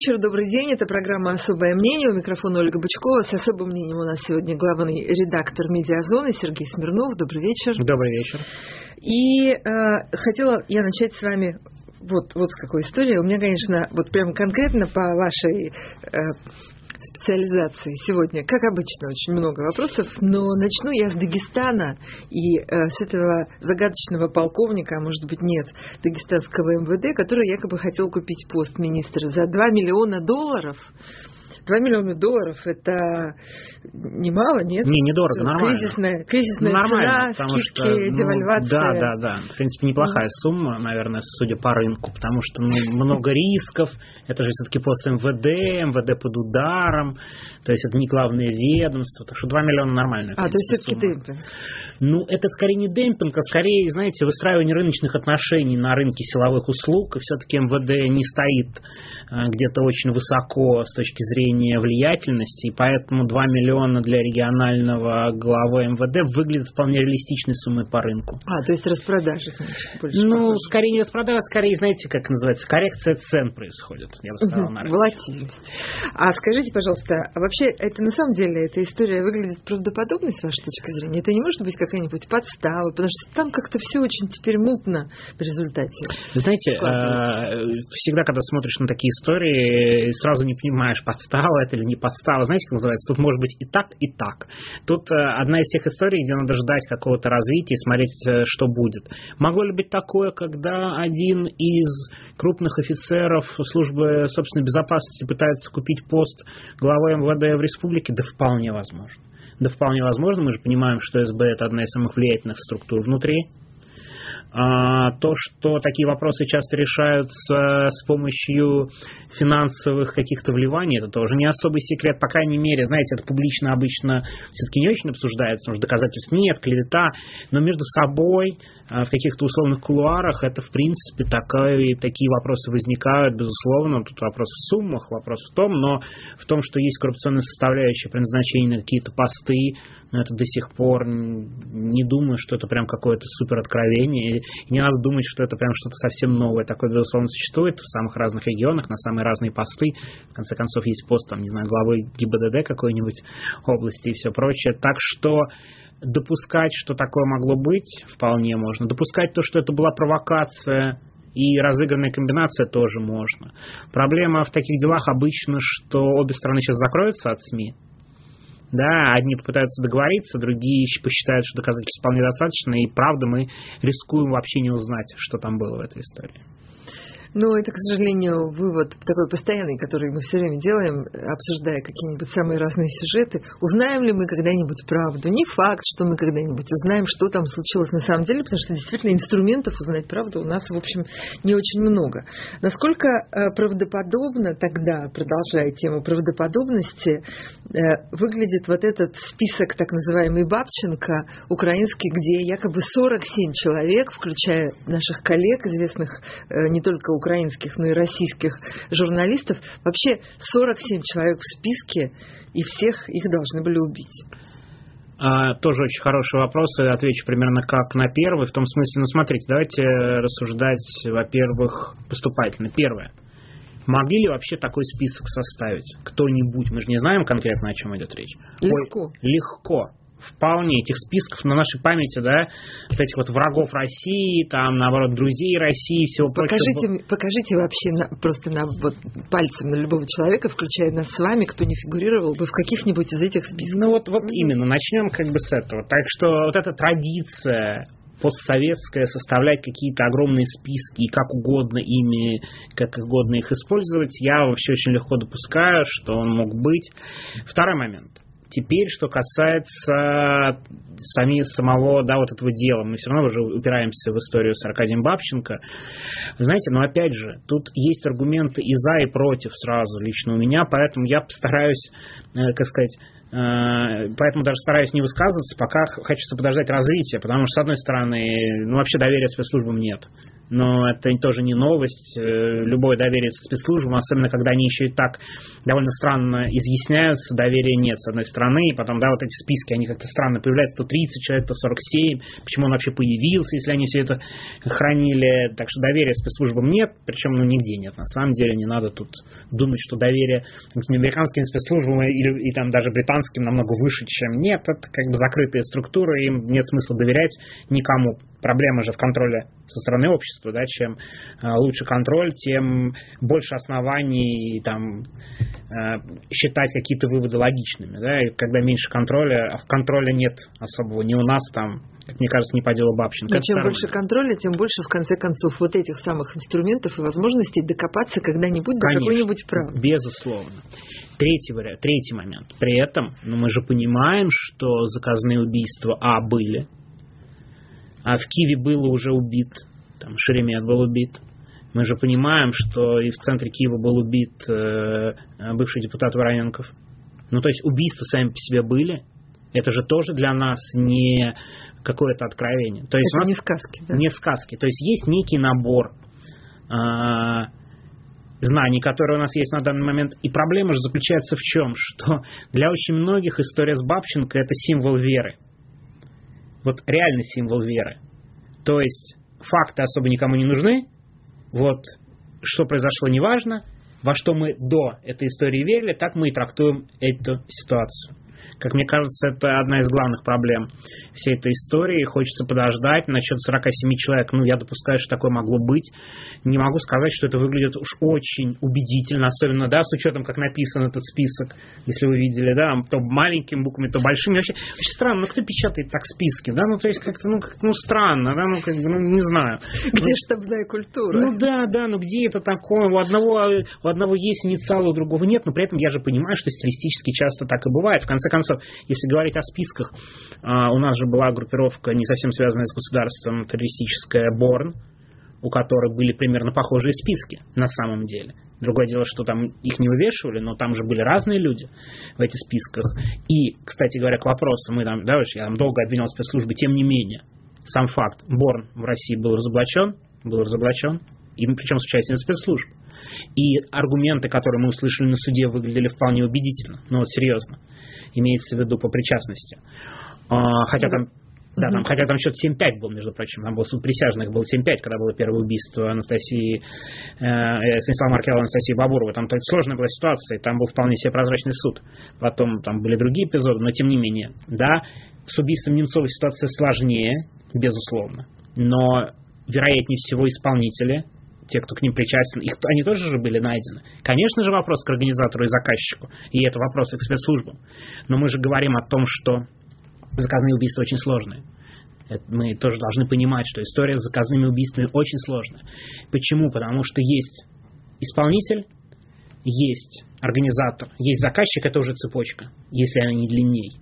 вечер, добрый день. Это программа «Особое мнение». У микрофона Ольга Бычкова. С особым мнением у нас сегодня главный редактор «Медиазоны» Сергей Смирнов. Добрый вечер. Добрый вечер. И э, хотела я начать с вами вот, вот с какой истории. У меня, конечно, вот прям конкретно по вашей э, специализации сегодня, как обычно, очень много вопросов, но начну я с Дагестана и э, с этого загадочного полковника, а может быть нет, дагестанского МВД, который якобы хотел купить пост министра за 2 миллиона долларов. 2 миллиона долларов это немало, нет? Не, недорого, нормально. Кризисная, кризисная Нормально, цена, потому скидки, что, ну, девальвация. Да, да, да. В принципе, неплохая сумма, наверное, судя по рынку, потому что ну, много рисков. Это же все-таки пост МВД, МВД под ударом, то есть это не главное ведомство. Так что 2 миллиона нормальная. в А, то есть все-таки демпинг. Ну, это скорее не демпинг, а скорее, знаете, выстраивание рыночных отношений на рынке силовых услуг. И все-таки МВД не стоит э, где-то очень высоко с точки зрения влиятельности, и поэтому 2 миллиона для регионального главы МВД выглядит вполне реалистичной суммой по рынку. А, то есть распродажи, значит, больше Ну, похоже. скорее не распродажа, скорее, знаете, как называется, коррекция цен происходит, я бы сказал, на рынке. Волатильность. А скажите, пожалуйста, а вообще это на самом деле эта история выглядит правдоподобной с вашей точки зрения? Это не может быть какая-нибудь подстава, потому что там как-то все очень теперь мутно в результате. Вы знаете, э, всегда, когда смотришь на такие истории, сразу не понимаешь, подстава это или не подстава. Знаете, как называется? Тут может быть и так, и так. Тут э, одна из тех историй, где надо ждать какого-то развития и смотреть, э, что будет. Могло ли быть такое, когда один из крупных офицеров службы собственной безопасности пытается купить пост главы МВД в республике? Да вполне возможно. Да вполне возможно. Мы же понимаем, что СБ это одна из самых влиятельных структур внутри то, что такие вопросы часто решаются с помощью финансовых каких-то вливаний, это тоже не особый секрет. По крайней мере, знаете, это публично обычно все-таки не очень обсуждается, потому что доказательств нет, клевета, но между собой а, в каких-то условных кулуарах это, в принципе, такое, такие вопросы возникают, безусловно. Тут вопрос в суммах, вопрос в том, но в том, что есть коррупционная составляющая при назначении на какие-то посты, но это до сих пор не думаю, что это прям какое-то супер откровение. Не надо думать, что это прям что-то совсем новое. Такое, безусловно, существует в самых разных регионах, на самые разные посты. В конце концов, есть пост, там, не знаю, главы ГИБДД какой-нибудь области и все прочее. Так что допускать, что такое могло быть, вполне можно. Допускать то, что это была провокация, и разыгранная комбинация тоже можно. Проблема в таких делах обычно, что обе стороны сейчас закроются от СМИ, да, одни попытаются договориться, другие посчитают, что доказательств вполне достаточно, и правда мы рискуем вообще не узнать, что там было в этой истории. Но это, к сожалению, вывод такой постоянный, который мы все время делаем, обсуждая какие-нибудь самые разные сюжеты. Узнаем ли мы когда-нибудь правду? Не факт, что мы когда-нибудь узнаем, что там случилось на самом деле, потому что действительно инструментов узнать правду у нас, в общем, не очень много. Насколько э, правдоподобно тогда, продолжая тему правдоподобности, э, выглядит вот этот список так называемый Бабченко украинский, где якобы 47 человек, включая наших коллег, известных э, не только украинских, но и российских журналистов, вообще 47 человек в списке, и всех их должны были убить. А, тоже очень хороший вопрос, и отвечу примерно как на первый, в том смысле, ну смотрите, давайте рассуждать, во-первых, поступательно. Первое. Могли ли вообще такой список составить кто-нибудь? Мы же не знаем конкретно, о чем идет речь. Легко. Ой, легко. Вполне этих списков на нашей памяти, да, вот этих вот врагов России, там, наоборот, друзей России, всего прочего. Покажите, покажите вообще на- просто на, вот, пальцем на любого человека, включая нас с вами, кто не фигурировал бы в каких-нибудь из этих списков. Ну вот, вот именно, начнем как бы с этого. Так что вот эта традиция постсоветская составлять какие-то огромные списки и как угодно ими, как угодно их использовать, я вообще очень легко допускаю, что он мог быть. Второй момент. Теперь, что касается сами, самого да, вот этого дела, мы все равно уже упираемся в историю с Аркадием Бабченко. Знаете, но опять же, тут есть аргументы и за, и против сразу лично у меня, поэтому я постараюсь, э, как сказать, поэтому даже стараюсь не высказываться, пока хочется подождать развития, потому что, с одной стороны, ну, вообще доверия спецслужбам нет. Но это тоже не новость. Э, любое доверие спецслужбам, особенно когда они еще и так довольно странно изъясняются, доверия нет, с одной стороны, и потом, да, вот эти списки, они как-то странно появляются, то 30 человек, то 47, почему он вообще появился, если они все это хранили, так что доверия спецслужбам нет, причем, ну, нигде нет, на самом деле, не надо тут думать, что доверие американским спецслужбам или и там даже британским намного выше, чем нет, это как бы закрытые структуры, им нет смысла доверять никому, проблема же в контроле со стороны общества, да, чем э, лучше контроль, тем больше оснований там, э, считать какие-то выводы логичными. Да, и когда меньше контроля, а контроля нет особого ни у нас там, как мне кажется, не по делу Бабченко. Но чем больше контроля, тем больше, в конце концов, вот этих самых инструментов и возможностей докопаться когда-нибудь до какой-нибудь правды. Безусловно. Третий, вариант, третий момент. При этом ну, мы же понимаем, что заказные убийства А были, а в Киеве было уже убит, там Шеремет был убит. Мы же понимаем, что и в центре Киева был убит э, бывший депутат Вороненков. Ну, то есть убийства сами по себе были. Это же тоже для нас не какое-то откровение. То есть Это у нас не сказки, да? Не сказки. То есть есть некий набор э, знаний, которые у нас есть на данный момент. И проблема же заключается в чем? Что для очень многих история с Бабченко – это символ веры вот реальный символ веры. То есть факты особо никому не нужны, вот что произошло неважно, во что мы до этой истории верили, так мы и трактуем эту ситуацию. Как мне кажется, это одна из главных проблем всей этой истории. Хочется подождать. Насчет 47 человек, ну, я допускаю, что такое могло быть. Не могу сказать, что это выглядит уж очень убедительно, особенно, да, с учетом, как написан этот список, если вы видели, да, то маленькими буквами, то большими. Вообще, очень странно, ну, кто печатает так списки, да, ну, то есть, как-то, ну, как-то, ну, странно, да, ну, как бы, ну, не знаю. Где ну, штабная культура? Ну, да, да, ну, где это такое? У одного, у одного есть инициалы, у другого нет, но при этом я же понимаю, что стилистически часто так и бывает. В конце концов, концов, если говорить о списках, а, у нас же была группировка, не совсем связанная с государством, террористическая Борн, у которой были примерно похожие списки на самом деле. Другое дело, что там их не вывешивали, но там же были разные люди в этих списках. И, кстати говоря, к вопросу, мы там, да, я там долго обвинял спецслужбы, тем не менее, сам факт, Борн в России был разоблачен, был разоблачен, и причем с участием спецслужб. И аргументы, которые мы услышали на суде, выглядели вполне убедительно. Ну вот серьезно имеется в виду по причастности. А, хотя там да, там, хотя там счет 7-5 был, между прочим. Там был суд присяжных, был 7-5, когда было первое убийство Анастасии, э, Станислава Маркелова Анастасии Бабуровой. Там то сложная была ситуация, там был вполне себе прозрачный суд. Потом там были другие эпизоды, но тем не менее. Да, с убийством Немцовой ситуация сложнее, безусловно. Но, вероятнее всего, исполнители те, кто к ним причастен, их, они тоже же были найдены. Конечно же, вопрос к организатору и заказчику, и это вопрос к спецслужбам. Но мы же говорим о том, что заказные убийства очень сложные. Мы тоже должны понимать, что история с заказными убийствами очень сложная. Почему? Потому что есть исполнитель, есть организатор, есть заказчик, это уже цепочка, если она не длинней.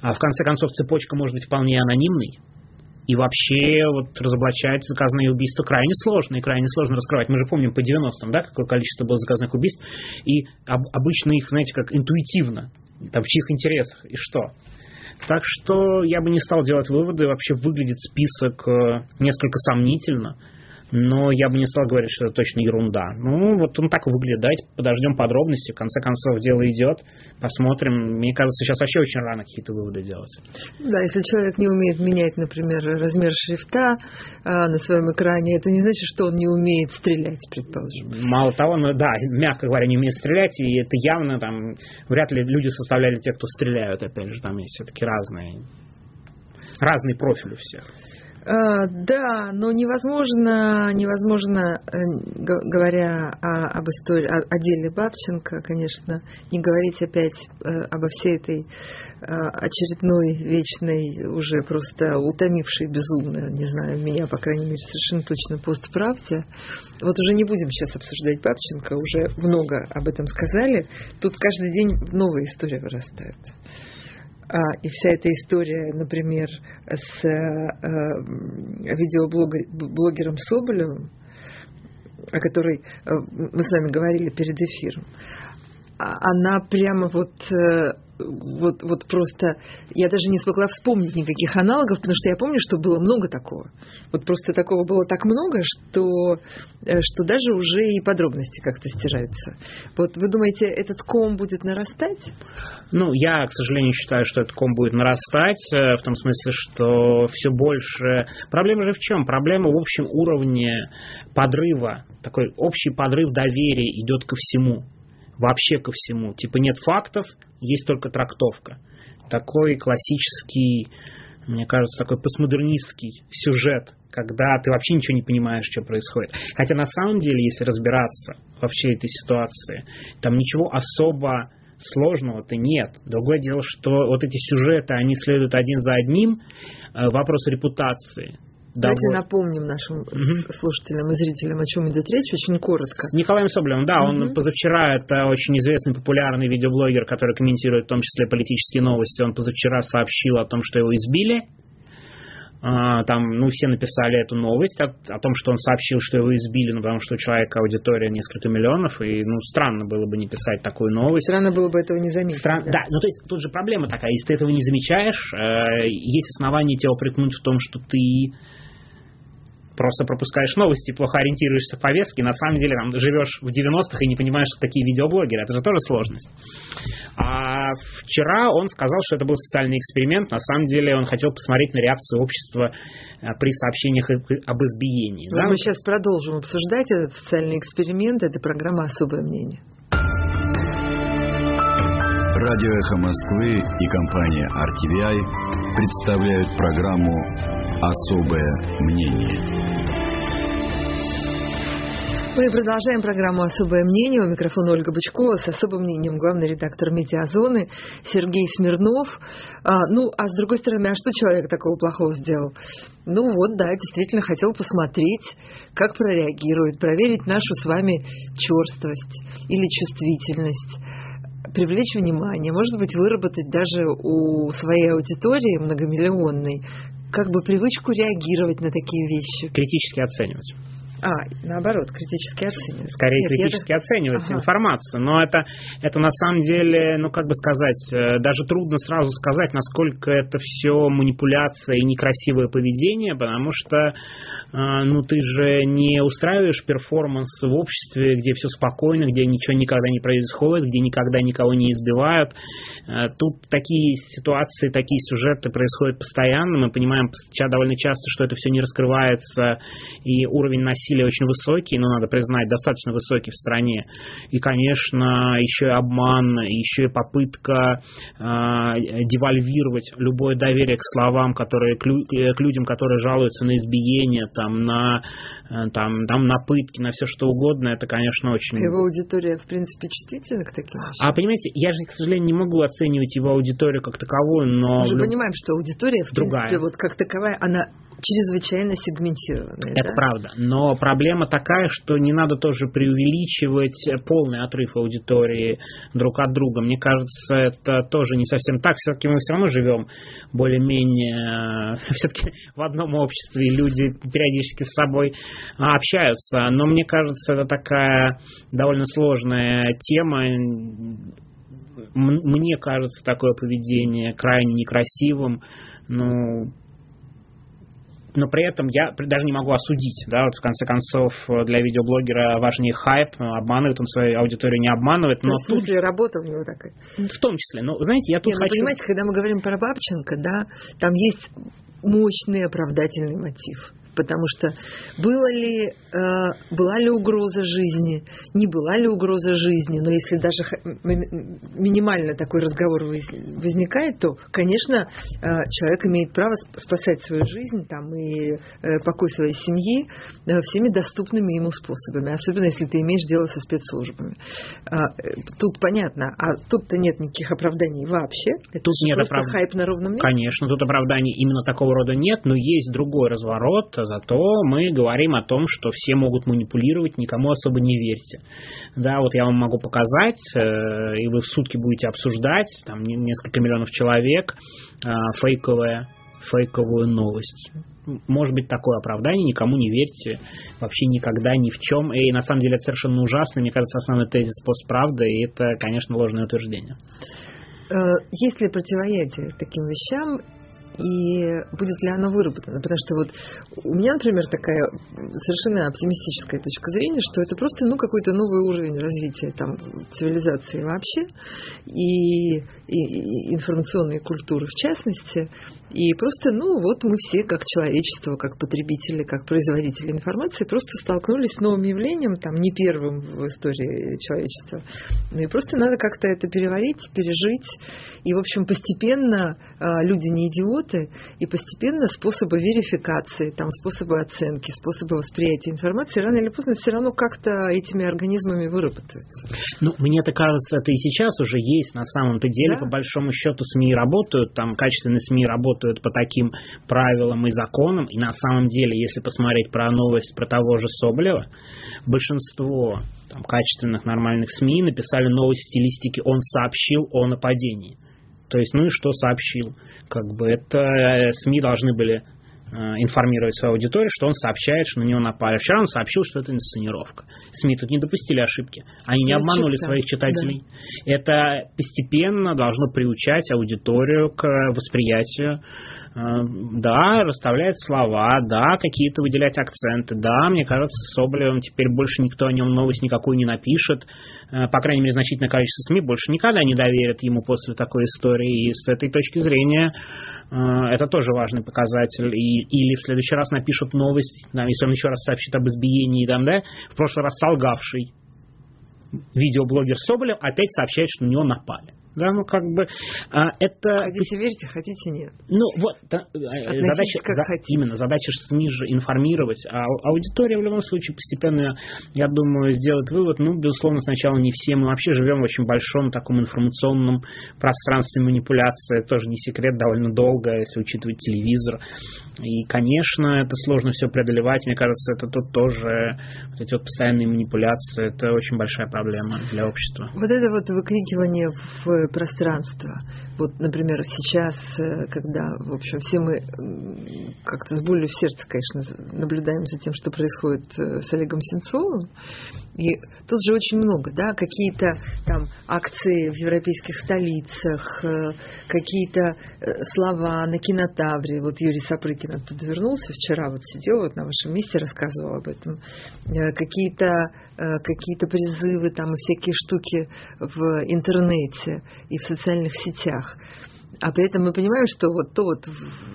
А в конце концов цепочка может быть вполне анонимной, и вообще вот разоблачать заказные убийства крайне сложно и крайне сложно раскрывать. Мы же помним по 90-м, да, какое количество было заказных убийств. И об, обычно их, знаете, как интуитивно, там, в чьих интересах и что. Так что я бы не стал делать выводы. Вообще выглядит список э, несколько сомнительно но я бы не стал говорить, что это точно ерунда. Ну, вот он так выглядит. Давайте подождем подробности. В конце концов, дело идет. Посмотрим. Мне кажется, сейчас вообще очень рано какие-то выводы делать. Да, если человек не умеет менять, например, размер шрифта а, на своем экране, это не значит, что он не умеет стрелять, предположим. Мало того, ну, да, мягко говоря, не умеет стрелять, и это явно там, вряд ли люди составляли те, кто стреляют, опять же, там есть все-таки разные, разный профиль у всех. А, да, но невозможно, невозможно, э, говоря о, об истории, о, о деле Бабченко, конечно, не говорить опять э, обо всей этой э, очередной, вечной, уже просто утомившей безумно, не знаю, меня, по крайней мере, совершенно точно постправде. Вот уже не будем сейчас обсуждать Бабченко, уже много об этом сказали. Тут каждый день новая история вырастает. А, и вся эта история, например, с э, видеоблогером Соболевым, о которой э, мы с вами говорили перед эфиром, она прямо вот э, вот, вот просто я даже не смогла вспомнить никаких аналогов, потому что я помню, что было много такого. Вот просто такого было так много, что, э, что даже уже и подробности как-то стираются. Вот вы думаете, этот ком будет нарастать? Ну, я, к сожалению, считаю, что этот ком будет нарастать, э, в том смысле, что все больше... Проблема же в чем? Проблема в общем уровне подрыва, такой общий подрыв доверия идет ко всему вообще ко всему. Типа нет фактов, есть только трактовка. Такой классический, мне кажется, такой постмодернистский сюжет, когда ты вообще ничего не понимаешь, что происходит. Хотя на самом деле, если разбираться во всей этой ситуации, там ничего особо сложного-то нет. Другое дело, что вот эти сюжеты, они следуют один за одним. Э, вопрос репутации. Давайте довольно... напомним нашим угу. слушателям и зрителям, о чем идет речь, очень коротко. С Николаем Соболевым, да, он угу. позавчера, это очень известный популярный видеоблогер, который комментирует в том числе политические новости, он позавчера сообщил о том, что его избили, там, ну, все написали эту новость о, о том, что он сообщил, что его избили, ну, потому что у человека аудитория несколько миллионов, и, ну, странно было бы не писать такую новость. Странно было бы этого не заметить. Стран... Да. да, ну, то есть тут же проблема такая, если ты этого не замечаешь, э, есть основания тебя упрекнуть в том, что ты просто пропускаешь новости, плохо ориентируешься в повестке, на самом деле там живешь в 90-х и не понимаешь, что такие видеоблогеры. Это же тоже сложность. А вчера он сказал, что это был социальный эксперимент. На самом деле он хотел посмотреть на реакцию общества э, при сообщениях об избиении. Да? Мы сейчас продолжим обсуждать этот социальный эксперимент. Это программа «Особое мнение». Радио «Эхо Москвы» и компания RTVI представляют программу «Особое мнение». Мы продолжаем программу «Особое мнение». У микрофона Ольга Бычкова с особым мнением главный редактор «Медиазоны» Сергей Смирнов. А, ну, а с другой стороны, а что человек такого плохого сделал? Ну вот, да, действительно хотел посмотреть, как прореагирует, проверить нашу с вами черствость или чувствительность привлечь внимание, может быть, выработать даже у своей аудитории многомиллионной как бы привычку реагировать на такие вещи. Критически оценивать. А, наоборот, критически оценивать. Скорее, Нет, критически я... оценивать ага. информацию. Но это, это на самом деле, ну, как бы сказать, э, даже трудно сразу сказать, насколько это все манипуляция и некрасивое поведение, потому что, э, ну, ты же не устраиваешь перформанс в обществе, где все спокойно, где ничего никогда не происходит, где никогда никого не избивают. Э, тут такие ситуации, такие сюжеты происходят постоянно. Мы понимаем довольно часто, что это все не раскрывается, и уровень насилия насилия очень высокий, но надо признать, достаточно высокий в стране. И, конечно, еще и обман, еще и попытка э, девальвировать любое доверие к словам, которые, к, э, к людям, которые жалуются на избиение, там, на, э, там, там, на пытки, на все что угодно, это, конечно, очень... Его аудитория, в принципе, чувствительна к таким вещам? А, понимаете, я же, к сожалению, не могу оценивать его аудиторию как таковую, но... Мы же понимаем, что аудитория, в другая. принципе, вот как таковая, она чрезвычайно сегментированные. Это да? правда. Но проблема такая, что не надо тоже преувеличивать полный отрыв аудитории друг от друга. Мне кажется, это тоже не совсем так. Все-таки мы все равно живем более-менее все-таки в одном обществе, и люди периодически с собой общаются. Но мне кажется, это такая довольно сложная тема мне кажется такое поведение крайне некрасивым. Ну, но при этом я даже не могу осудить, да, вот в конце концов для видеоблогера важнее хайп, обманывает он свою аудиторию, не обманывает. Но в смысле, тут... работа у него такая? В том числе. Но, знаете, я тут Нет, ну, хочу... Ну, понимаете, когда мы говорим про Бабченко, да, там есть мощный оправдательный мотив потому что было ли, э, была ли угроза жизни, не была ли угроза жизни, но если даже минимально такой разговор возникает, то, конечно, э, человек имеет право спасать свою жизнь там, и э, покой своей семьи всеми доступными ему способами, особенно если ты имеешь дело со спецслужбами. А, тут понятно, а тут-то нет никаких оправданий вообще. Это тут нет просто оправ... хайп на ровном месте. Конечно, тут оправданий именно такого рода нет, но есть другой разворот, зато мы говорим о том, что все могут манипулировать, никому особо не верьте. Да, вот я вам могу показать, э, и вы в сутки будете обсуждать, там несколько миллионов человек, э, фейковая фейковую новость. Может быть такое оправдание, никому не верьте, вообще никогда ни в чем. И на самом деле это совершенно ужасно. Мне кажется, основной тезис постправды, и это, конечно, ложное утверждение. есть ли противоядие таким вещам, и будет ли оно выработано. Потому что вот у меня, например, такая совершенно оптимистическая точка зрения, что это просто ну, какой-то новый уровень развития там, цивилизации вообще и, и, и информационной культуры в частности. И просто, ну вот мы все как человечество, как потребители, как производители информации просто столкнулись с новым явлением, там не первым в истории человечества. Ну и просто надо как-то это переварить, пережить. И, в общем, постепенно э, люди не идиоты, работы, и постепенно способы верификации, там, способы оценки, способы восприятия информации рано или поздно все равно как-то этими организмами выработаются. Ну, мне это кажется, это и сейчас уже есть на самом-то деле. Да? По большому счету СМИ работают, там качественные СМИ работают по таким правилам и законам, и на самом деле, если посмотреть про новость про того же Соболева, большинство там, качественных нормальных СМИ написали новость в стилистике «он сообщил о нападении». То есть, ну и что сообщил? Как бы это э, СМИ должны были э, информировать свою аудиторию, что он сообщает, что на него напали. Вчера он сообщил, что это инсценировка. СМИ тут не допустили ошибки. Они не обманули своих читателей. Да. Это постепенно должно приучать аудиторию к восприятию Э, да, расставлять слова, да, какие-то выделять акценты, да, мне кажется, Соболевым теперь больше никто о нем новость никакую не напишет, э, по крайней мере, значительное количество СМИ больше никогда не доверят ему после такой истории, и с этой точки зрения э, это тоже важный показатель, или в следующий раз напишут новость, да, если он еще раз сообщит об избиении, там, да, в прошлый раз солгавший видеоблогер Соболев опять сообщает, что на него напали. Да, ну как бы а, это... Хотите верьте, хотите нет. Ну вот, да, э, задача, как за, хотите. именно, задача СМИ же информировать, а аудитория в любом случае постепенно, я думаю, сделает вывод, ну, безусловно, сначала не все, мы вообще живем в очень большом таком информационном пространстве манипуляции, тоже не секрет, довольно долго, если учитывать телевизор, и, конечно, это сложно все преодолевать, мне кажется, это тут тоже, вот эти вот постоянные манипуляции, это очень большая проблема для общества. Вот это вот выкрикивание в пространство. Вот, например, сейчас, э, когда, в общем, все мы как-то с болью в сердце, конечно, наблюдаем за тем, что происходит э, с Олегом Сенцовым, и тут же очень много, да, какие-то там акции в европейских столицах, э, какие-то слова на кинотавре. Вот Юрий Сапрыкин оттуда вернулся вчера, вот сидел вот на вашем месте, рассказывал об этом. Какие-то какие призывы там и всякие штуки в интернете и в социальных сетях. А при этом мы понимаем, что вот то вот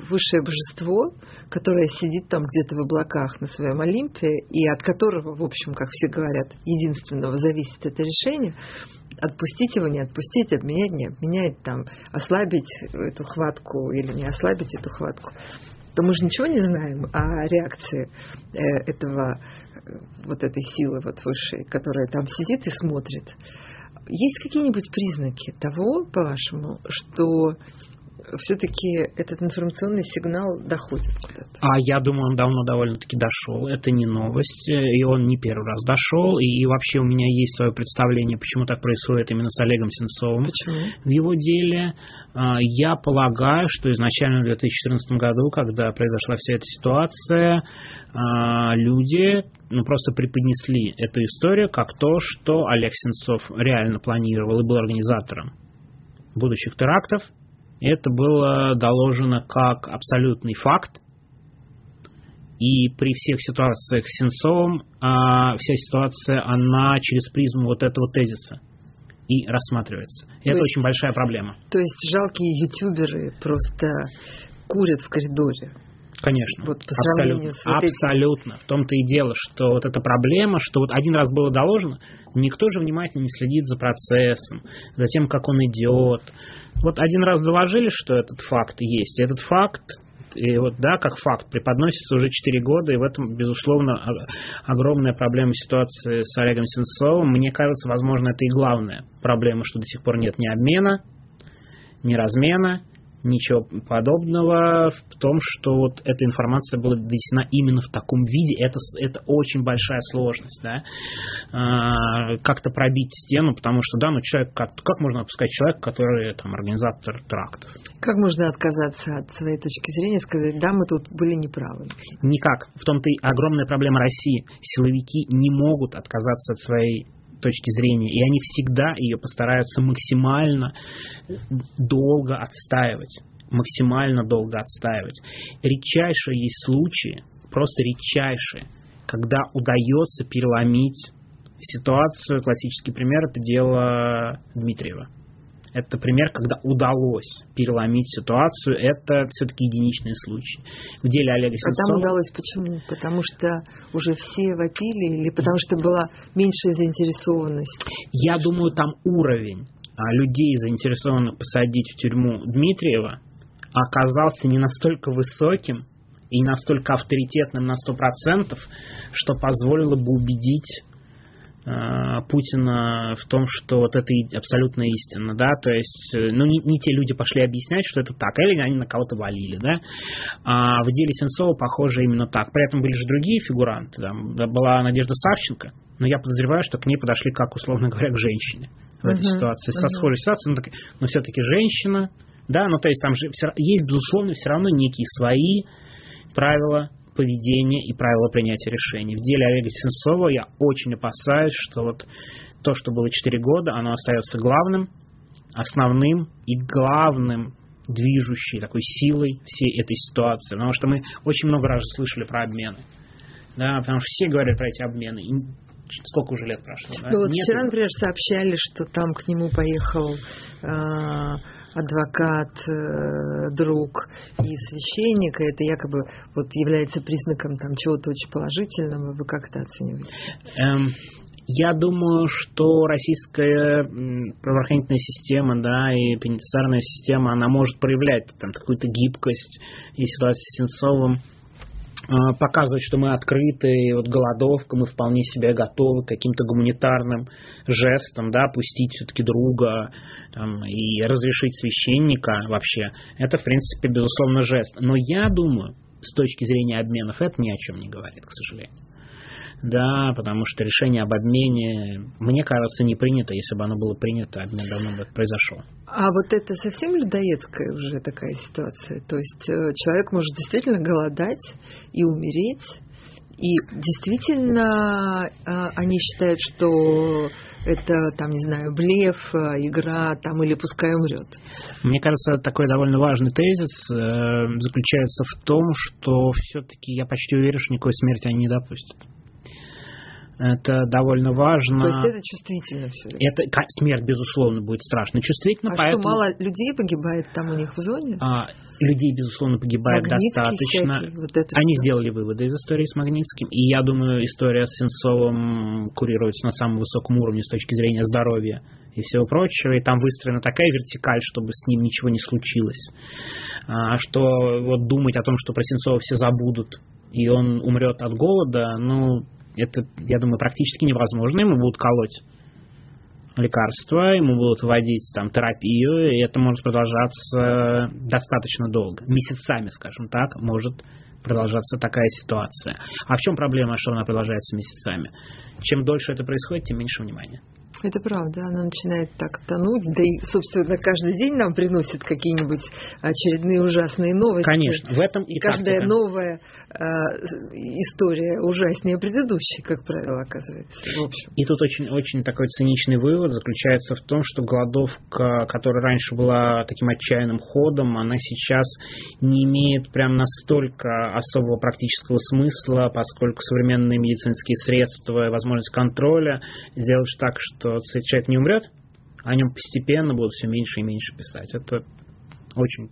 высшее божество, которое сидит там где-то в облаках на своем Олимпе, и от которого, в общем, как все говорят, единственного зависит это решение, отпустить его, не отпустить, обменять, не обменять, там, ослабить эту хватку или не ослабить эту хватку, то мы же ничего не знаем о реакции э, этого, э, вот этой силы вот высшей, которая там сидит и смотрит. Есть какие-нибудь признаки того, по-вашему, что все-таки этот информационный сигнал доходит куда-то. А я думаю, он давно довольно-таки дошел. Это не новость, и он не первый раз дошел. И, и вообще у меня есть свое представление, почему так происходит именно с Олегом Сенцовым почему? в его деле. А, я полагаю, что изначально в 2014 году, когда произошла вся эта ситуация, а, люди ну, просто преподнесли эту историю как то, что Олег Сенцов реально планировал и был организатором будущих терактов, это было доложено как абсолютный факт. И при всех ситуациях с Сенцовым а, вся ситуация, она через призму вот этого тезиса и рассматривается. И это есть, очень большая проблема. То есть жалкие ютуберы просто курят в коридоре. Конечно. Вот по абсолютно. С вот абсолютно. В том-то и дело, что вот эта проблема, что вот один раз было доложено, никто же внимательно не следит за процессом, за тем, как он идет. Вот один раз доложили, что этот факт есть. Этот факт и вот, да, как факт, преподносится уже 4 года, и в этом, безусловно, огромная проблема ситуации с Олегом Сенцовым. Мне кажется, возможно, это и главная проблема, что до сих пор нет ни обмена, ни размена, ничего подобного в том, что вот эта информация была донесена именно в таком виде. Это, это очень большая сложность, да, а, как-то пробить стену, потому что, да, ну человек, как, как можно отпускать человека, который там организатор трактов? Как можно отказаться от своей точки зрения и сказать, да, мы тут были неправы? Никак. В том-то и огромная проблема России. Силовики не могут отказаться от своей точки зрения, и они всегда ее постараются максимально долго отстаивать максимально долго отстаивать. Редчайшие есть случаи, просто редчайшие, когда удается переломить ситуацию. Классический пример – это дело Дмитриева. Это пример, когда удалось переломить ситуацию. Это все-таки единичные случаи. В деле Олега Сенцова... А там удалось почему? Потому что уже все вопили или потому что была меньшая заинтересованность? Я думаю, там уровень а, людей, заинтересованных посадить в тюрьму Дмитриева, оказался не настолько высоким и настолько авторитетным на 100%, что позволило бы убедить Путина в том, что вот это абсолютно истина, да, то есть, э, ну, не, не те люди пошли объяснять, что это так, или они на кого-то валили, да, а в деле Сенцова, похоже, именно так. При этом были же другие фигуранты, там была Надежда Савченко, но я подозреваю, что к ней подошли, как, условно говоря, к женщине в этой uh-huh, ситуации, uh-huh. со схожей ситуацией, но, так, но все-таки женщина, да, ну то есть там же все, есть, безусловно, все равно некие свои правила поведения и правила принятия решений. В деле Олега Сенцова я очень опасаюсь, что вот то, что было 4 года, оно остается главным, основным и главным движущей такой силой всей этой ситуации. Потому что мы очень много раз слышали про обмены. Да, потому что все говорят про эти обмены. И сколько уже лет прошло? Да? Ну, вот вчера, например, сообщали, что там к нему поехал э, адвокат, э, друг и священник, это якобы вот является признаком там чего-то очень положительного. Вы как это оцениваете? Эм, я думаю, что российская правоохранительная система, да, и пенитенциарная система, она может проявлять там какую-то гибкость и ситуацию с Сенцовым показывать, что мы открыты, и вот голодовка, мы вполне себе готовы к каким-то гуманитарным жестам, да, пустить все-таки друга там, и разрешить священника вообще, это, в принципе, безусловно, жест. Но я думаю, с точки зрения обменов, это ни о чем не говорит, к сожалению. Да, потому что решение об обмене, мне кажется, не принято. Если бы оно было принято, обмен давно бы произошел. А вот это совсем людоедская уже такая ситуация. То есть э, человек может действительно голодать и умереть. И действительно э, они считают, что это, там, не знаю, блеф, э, игра, там, или пускай умрет. Мне кажется, такой довольно важный тезис э, заключается в том, что все-таки я почти уверен, что никакой смерти они не допустят. Это довольно важно. То есть это чувствительно все. Это смерть, безусловно, будет страшно чувствительно. А поэтому... что, мало людей погибает там у них в зоне? А, людей, безусловно, погибает Магнитский достаточно. Всякий, вот это Они все. сделали выводы из истории с Магнитским. И я думаю, история с Сенцовым курируется на самом высоком уровне с точки зрения здоровья и всего прочего. И там выстроена такая вертикаль, чтобы с ним ничего не случилось. А, что вот думать о том, что про Сенцова все забудут, и он умрет от голода, ну, это, я думаю, практически невозможно. Ему будут колоть лекарства, ему будут вводить там терапию, и это может продолжаться достаточно долго, месяцами, скажем так, может продолжаться такая ситуация. А в чем проблема, что она продолжается месяцами? Чем дольше это происходит, тем меньше внимания. Это правда, она начинает так тонуть, да и, собственно, каждый день нам приносят какие-нибудь очередные ужасные новости. Конечно, в этом и, и каждая тактика. новая э, история ужаснее предыдущей, как правило, оказывается. В общем. И тут очень, очень такой циничный вывод заключается в том, что голодовка, которая раньше была таким отчаянным ходом, она сейчас не имеет прям настолько особого практического смысла, поскольку современные медицинские средства, возможность контроля сделают так, что что человек не умрет, о нем постепенно будут все меньше и меньше писать. Это очень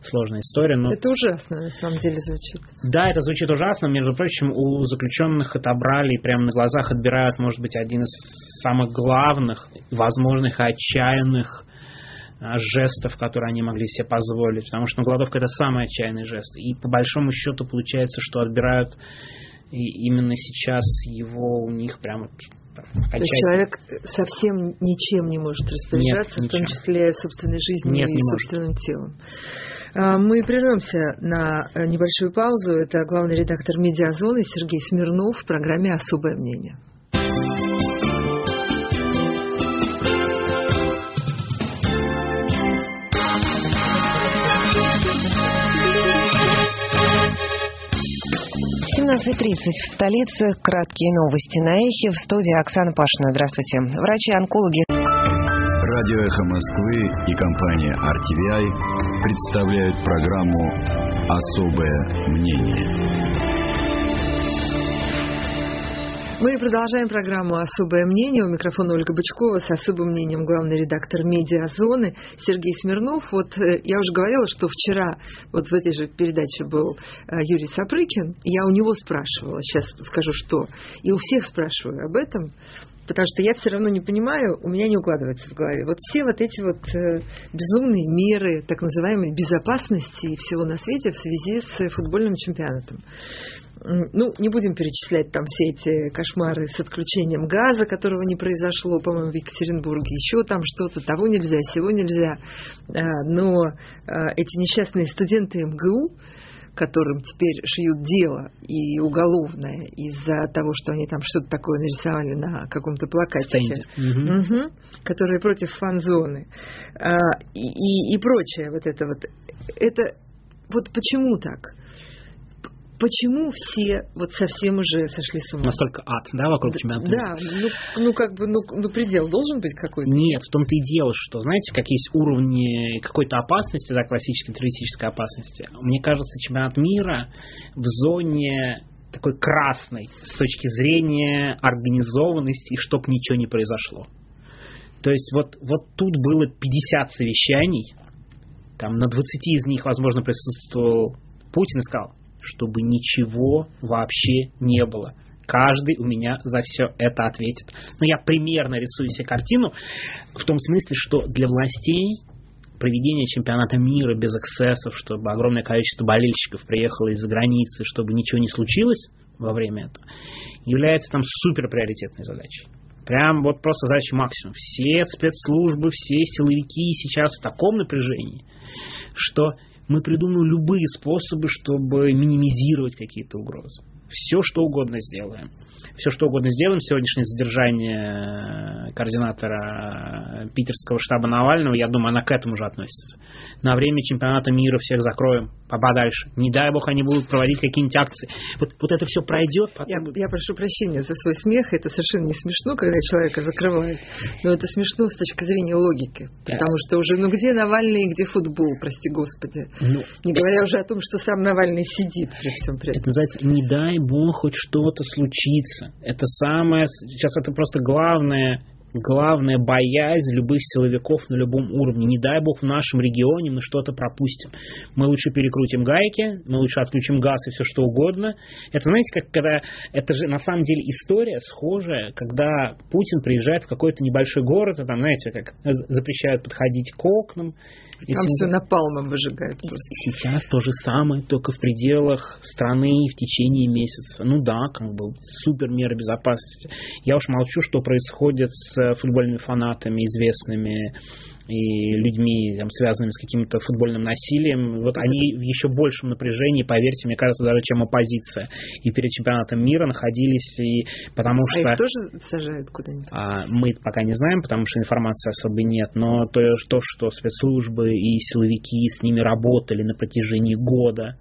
сложная история. Но... Это ужасно, на самом деле, звучит. Да, это звучит ужасно. Между прочим, у заключенных отобрали и прямо на глазах отбирают, может быть, один из самых главных, возможных отчаянных а, жестов, которые они могли себе позволить. Потому что ну, голодовка это самый отчаянный жест. И по большому счету получается, что отбирают и именно сейчас его у них прямо то есть человек совсем ничем не может распоряжаться, Нет, в том числе собственной жизнью Нет, и собственным может. телом. А, мы прервемся на э, небольшую паузу. Это главный редактор «Медиазоны» Сергей Смирнов в программе «Особое мнение». В столице. Краткие новости на Эхе. В студии Оксана Пашина. Здравствуйте. Врачи-онкологи. Радио «Эхо Москвы» и компания RTVI представляют программу «Особое мнение». Мы продолжаем программу «Особое мнение». У микрофона Ольга Бычкова с особым мнением главный редактор «Медиазоны» Сергей Смирнов. Вот э, я уже говорила, что вчера вот в этой же передаче был э, Юрий Сапрыкин. Я у него спрашивала, сейчас скажу, что. И у всех спрашиваю об этом потому что я все равно не понимаю, у меня не укладывается в голове. Вот все вот эти вот э, безумные меры так называемой безопасности и всего на свете в связи с футбольным чемпионатом ну, не будем перечислять там все эти кошмары с отключением газа, которого не произошло, по-моему, в Екатеринбурге, еще там что-то, того нельзя, всего нельзя. А, но а, эти несчастные студенты МГУ, которым теперь шьют дело и уголовное из-за того, что они там что-то такое нарисовали на каком-то плакате, угу. Угу, которые против фан-зоны а, и, и, и прочее вот это вот. Это вот почему так? Почему все вот совсем уже сошли с ума? Настолько ад, да, вокруг чемпионата? Да, ну, ну как бы, ну, ну предел должен быть какой-то. Нет, в том-то и дело, что, знаете, как есть уровни какой-то опасности, да, классической террористической опасности. Мне кажется, чемпионат мира в зоне такой красной с точки зрения организованности и чтоб ничего не произошло. То есть вот, вот тут было 50 совещаний, там на 20 из них, возможно, присутствовал Путин и сказал, чтобы ничего вообще не было. Каждый у меня за все это ответит. Но я примерно рисую себе картину в том смысле, что для властей проведение чемпионата мира без эксцессов, чтобы огромное количество болельщиков приехало из-за границы, чтобы ничего не случилось во время этого, является там супер приоритетной задачей. Прям вот просто задача максимум. Все спецслужбы, все силовики сейчас в таком напряжении, что мы придумаем любые способы, чтобы минимизировать какие-то угрозы. Все, что угодно сделаем все что угодно сделаем. Сегодняшнее задержание э, координатора питерского штаба Навального, я думаю, она к этому же относится. На время чемпионата мира всех закроем, подальше. Не дай бог они будут проводить какие-нибудь акции. Вот, вот это все пройдет. Потом... Я, я прошу прощения за свой смех. Это совершенно не смешно, когда человека закрывают. Но это смешно с точки зрения логики. Потому что уже, ну где Навальный и где футбол, прости господи. Ну, не говоря уже о том, что сам Навальный сидит при всем при этом. Это называется «не дай бог хоть что-то случится». Это самое, сейчас это просто главное главная боязнь любых силовиков на любом уровне. Не дай бог в нашем регионе мы что-то пропустим. Мы лучше перекрутим гайки, мы лучше отключим газ и все что угодно. Это знаете, как когда... Это же на самом деле история схожая, когда Путин приезжает в какой-то небольшой город, и там, знаете, как запрещают подходить к окнам, там все напалмом выжигают просто. Сейчас то же самое, только в пределах страны в течение месяца. Ну да, как бы супер меры безопасности. Я уж молчу, что происходит с футбольными фанатами известными и людьми, там, связанными с каким-то футбольным насилием, вот они в еще большем напряжении, поверьте, мне кажется, даже чем оппозиция. И перед чемпионатом мира находились, и потому что... А их тоже сажают куда-нибудь? А, мы пока не знаем, потому что информации особо нет, но то, то, что спецслужбы и силовики с ними работали на протяжении года,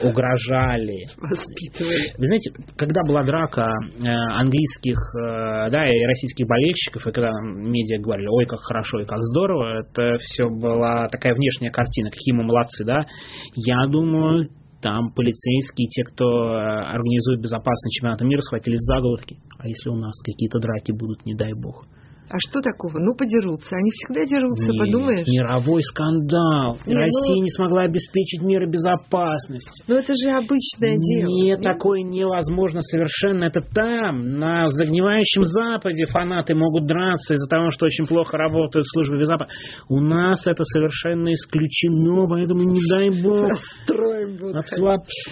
угрожали. Воспитывали. Вы знаете, когда была драка э, английских э, да, и российских болельщиков, и когда медиа говорили, ой, как хорошо и как здорово, это все была такая внешняя картина, какие мы молодцы, да. Я думаю, там полицейские, те, кто э, организует безопасный чемпионат мира, схватились за головки. А если у нас какие-то драки будут, не дай бог. А что такого? Ну, подерутся. Они всегда дерутся, Нет, подумаешь? Мировой скандал. Нет, Россия ну... не смогла обеспечить меры безопасности. Ну, это же обычное дело. Нет, такое невозможно совершенно. Это там, на загнивающем Западе, фанаты могут драться из-за того, что очень плохо работают службы безопасности. У нас это совершенно исключено, поэтому не дай бог. Строим вот.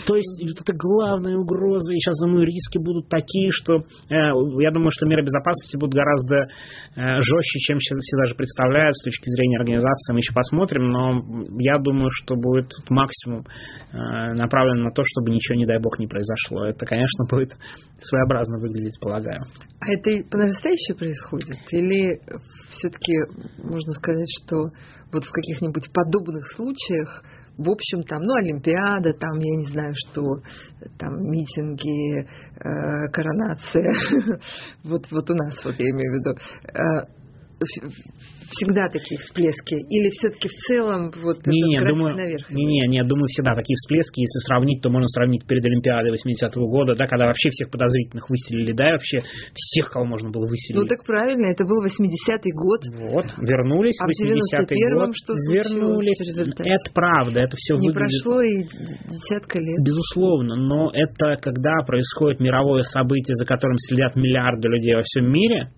То есть, вот это главная угроза. И сейчас, думаю, риски будут такие, что э, я думаю, что меры безопасности будут гораздо жестче, чем все даже представляют с точки зрения организации. Мы еще посмотрим, но я думаю, что будет максимум э, направлен на то, чтобы ничего, не дай бог, не произошло. Это, конечно, будет своеобразно выглядеть, полагаю. А это по-настоящему происходит? Или все-таки можно сказать, что вот в каких-нибудь подобных случаях в общем, там, ну, Олимпиада, там, я не знаю, что, там, митинги, э, коронация, вот, вот у нас, вот я имею в виду, э, всегда такие всплески? Или все-таки в целом вот не, этот не, думаю, наверх? Не, не, не, думаю, всегда такие всплески. Если сравнить, то можно сравнить перед Олимпиадой 80-го года, да, когда вообще всех подозрительных выселили, да, вообще всех, кого можно было выселить. Ну так правильно, это был 80-й год. Вот, вернулись, а 80-й год, что вернулись. Это правда, это все Не выглядит... прошло и десятка лет. Безусловно, но это когда происходит мировое событие, за которым следят миллиарды людей во всем мире,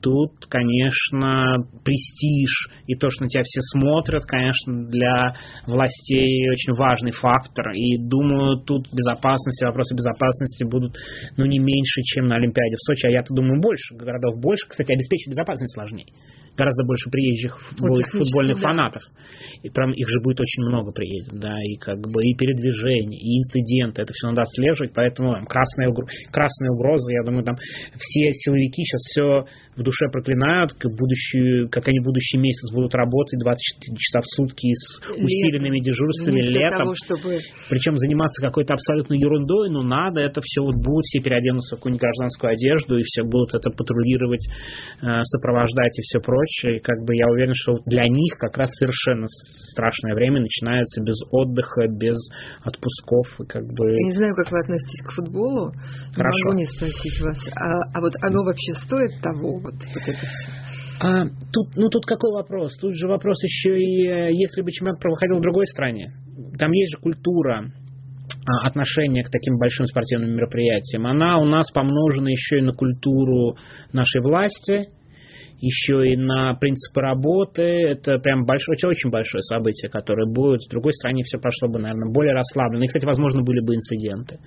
тут, конечно, престиж и то, что на тебя все смотрят, конечно, для властей очень важный фактор. И думаю, тут безопасности, вопросы безопасности будут ну, не меньше, чем на Олимпиаде в Сочи. А я-то думаю, больше, городов больше. Кстати, обеспечить безопасность сложнее гораздо больше приезжих будет футбольных да. фанатов. И прям их же будет очень много приедет, да, и как бы и передвижения, и инциденты, это все надо отслеживать, поэтому там, красные, красные угрозы, я думаю, там все силовики сейчас все в душе проклинают, как, будущий, как они будущий месяц будут работать 24 часа в сутки с усиленными дежурствами Вместо летом. Того, чтобы... Причем заниматься какой-то абсолютной ерундой, ну надо, это все вот будут все переоденутся в какую-нибудь гражданскую одежду, и все будут это патрулировать, э, сопровождать и все прочее. И как бы я уверен, что для них как раз совершенно страшное время начинается без отдыха, без отпусков. И как бы... Я не знаю, как вы относитесь к футболу, Хорошо. могу не спросить вас. А, а вот оно вообще стоит того? вот, вот это все. А, тут, ну тут какой вопрос? Тут же вопрос еще и, э, если бы чемпионат проходил в другой стране. Там есть же культура а, отношения к таким большим спортивным мероприятиям. Она у нас помножена еще и на культуру нашей власти, еще и на принципы работы. Это прям большое, очень, большое событие, которое будет. С другой стороны, все прошло бы, наверное, более расслабленно. И, кстати, возможно, были бы инциденты.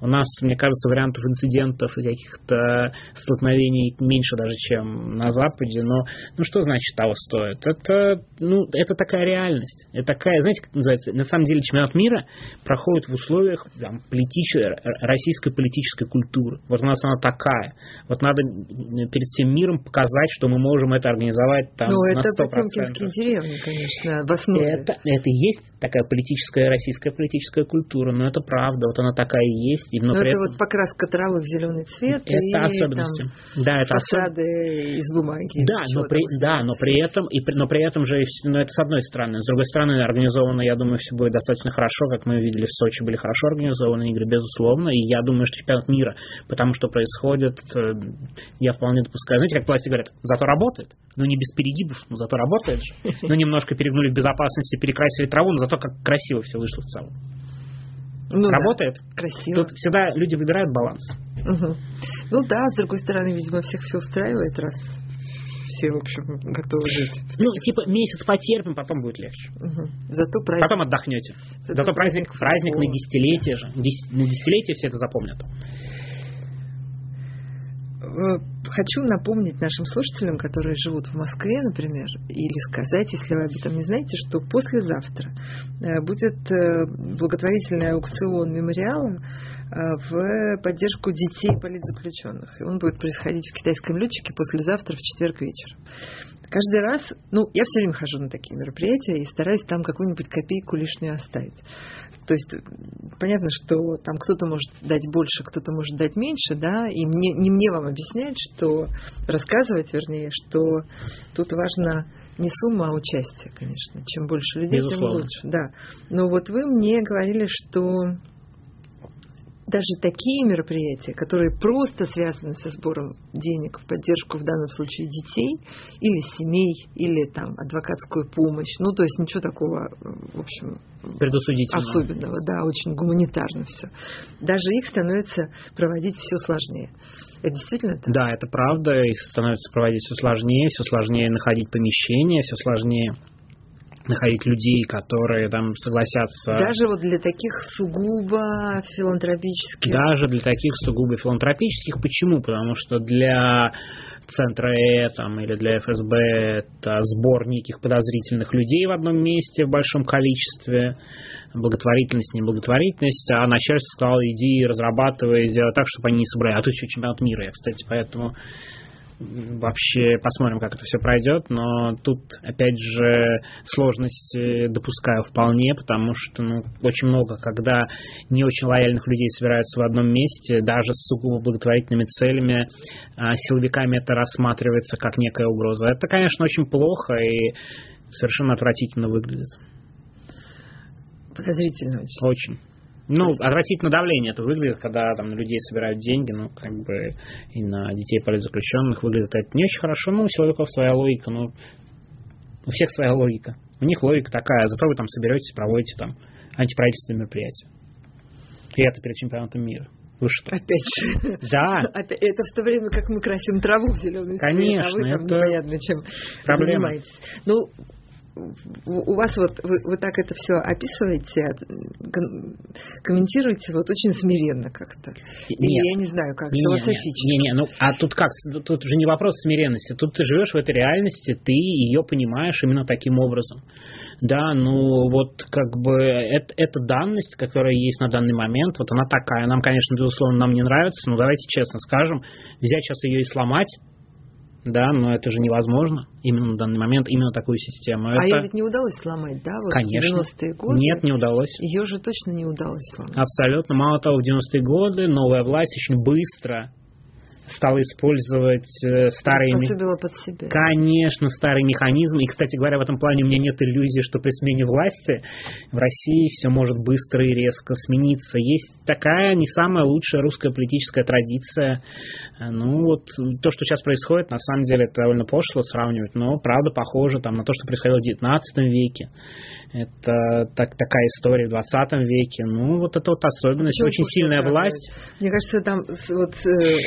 У нас, мне кажется, вариантов инцидентов и каких-то столкновений меньше даже, чем на Западе. Но ну что значит того стоит? Это, ну, это такая реальность. Это такая, знаете, как называется, на самом деле чемпионат мира проходит в условиях там, политич... российской политической культуры. Вот у нас она такая. Вот надо перед всем миром показать, что мы можем это организовать там ну, на 100%. это Потемкинские деревни, конечно, в основе. Это, это и есть такая политическая, российская политическая культура, но это правда, вот она такая и есть. И, но, но это этом... вот покраска травы в зеленый цвет это и особенности. Там, да, это фасады особ... из бумаги. Да, но при, да, но при этом, и, но при этом же, ну, это с одной стороны. С другой стороны, организовано, я думаю, все будет достаточно хорошо, как мы видели в Сочи, были хорошо организованы игры, безусловно, и я думаю, что чемпионат мира, потому что происходит, э, я вполне допускаю. Знаете, как власти говорят, зато работает, ну не без перегибов, но зато работает же. Ну немножко перегнули в безопасности, перекрасили траву, но зато как красиво все вышло в целом. Ну, Работает. Да, красиво. Тут всегда люди выбирают баланс. Угу. Ну да, с другой стороны, видимо, всех все устраивает, раз все, в общем, готовы жить. Ну, типа, месяц потерпим, потом будет легче. Угу. Зато праздник. Потом отдохнете. Зато, Зато праздник, праздник, праздник на десятилетие же. Дес, на десятилетие все это запомнят. Э, хочу напомнить нашим слушателям, которые живут в Москве, например, или сказать, если вы об этом не знаете, что послезавтра э, будет э, благотворительный аукцион мемориала в поддержку детей политзаключенных. Он будет происходить в китайском летчике послезавтра в четверг вечером. Каждый раз, ну, я все время хожу на такие мероприятия и стараюсь там какую-нибудь копейку лишнюю оставить. То есть понятно, что там кто-то может дать больше, кто-то может дать меньше, да, и мне, не мне вам объяснять, что рассказывать, вернее, что тут важно не сумма, а участие, конечно. Чем больше людей, Безусловно. тем лучше. Да. Но вот вы мне говорили, что даже такие мероприятия, которые просто связаны со сбором денег в поддержку в данном случае детей или семей, или там адвокатскую помощь, ну то есть ничего такого, в общем, особенного, да, очень гуманитарно все. Даже их становится проводить все сложнее. Это действительно так? Да, это правда. Их становится проводить все сложнее, все сложнее находить помещения, все сложнее находить людей, которые там согласятся. Даже вот для таких сугубо филантропических. Даже для таких сугубо филантропических. Почему? Потому что для центра Э там, или для ФСБ это сбор неких подозрительных людей в одном месте в большом количестве благотворительность, не благотворительность, а начальство сказало, иди разрабатывай, сделай так, чтобы они не собрали. А тут еще чемпионат мира, я, кстати, поэтому вообще посмотрим, как это все пройдет, но тут, опять же, сложность допускаю вполне, потому что ну, очень много, когда не очень лояльных людей собираются в одном месте, даже с сугубо благотворительными целями, а силовиками это рассматривается как некая угроза. Это, конечно, очень плохо и совершенно отвратительно выглядит. Подозрительно очень. Очень. Ну, отвратительно давление это выглядит, когда там на людей собирают деньги, ну, как бы и на детей политзаключенных выглядит это не очень хорошо. Ну, у силовиков своя логика, ну, у всех своя логика. У них логика такая, зато вы там соберетесь, проводите там антиправительственные мероприятия. И это перед чемпионатом мира. Вы что? Опять же. Да. Это в то время, как мы красим траву в зеленый цвет, Конечно, а вы там это непонятно чем проблема. занимаетесь. Ну, у вас вот вы, вы так это все описываете, комментируете вот очень смиренно как-то. Или я не знаю, как Не, философически. Не, не, ну а тут как? Тут же не вопрос смиренности. Тут ты живешь в этой реальности, ты ее понимаешь именно таким образом. Да, ну вот как бы это, это данность, которая есть на данный момент, вот она такая. Нам, конечно, безусловно, нам не нравится, но давайте честно скажем, взять сейчас ее и сломать, да, но это же невозможно именно на данный момент, именно такую систему. А Это- ее ведь не удалось сломать, да? Вот Конечно. в 90-е годы. Нет, не удалось. Ее же точно не удалось сломать. Абсолютно. Мало того, в 90-е годы новая власть очень быстро стала использовать э, старые... ми- Приспособила под себя. Конечно, старый механизм. И, кстати говоря, в этом плане у меня нет иллюзий, что при смене власти в России все может быстро и резко смениться. Есть такая не самая лучшая русская политическая традиция. Э, Ну вот то, что сейчас происходит, на самом деле это довольно пошло сравнивать, но правда похоже там, на то, что происходило в 19 веке. Это так, такая история в 20 веке. Ну вот это вот особенность. Почему Очень сильная власть. Мне кажется, там вот э,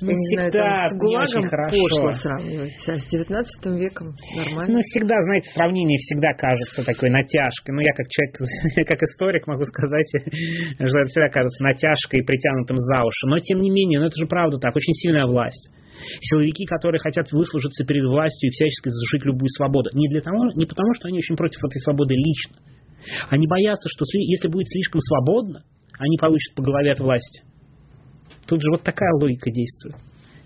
Ну, я не знаю, всегда с ГУЛАГом пошло сравнивать, а с 19 веком нормально. Ну, всегда, знаете, сравнение всегда кажется такой натяжкой. Ну, я как человек, как историк могу сказать, что это всегда кажется натяжкой и притянутым за уши. Но, тем не менее, ну, это же правда так, очень сильная власть. Силовики, которые хотят выслужиться перед властью и всячески зажить любую свободу. Не, для того, не потому, что они очень против этой свободы лично. Они боятся, что сли- если будет слишком свободно, они получат по голове от власти. Тут же вот такая логика действует.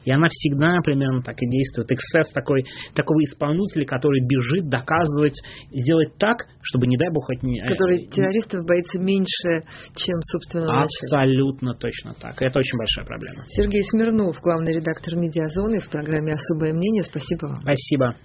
И она всегда примерно так и действует. Эксцесс такой, такого исполнителя, который бежит доказывать, сделать так, чтобы, не дай бог, от не... который э, террористов боится меньше, чем начальника. Абсолютно точно так. Это очень большая проблема. Сергей Смирнов, главный редактор «Медиазоны» в программе «Особое мнение». Спасибо вам. Спасибо.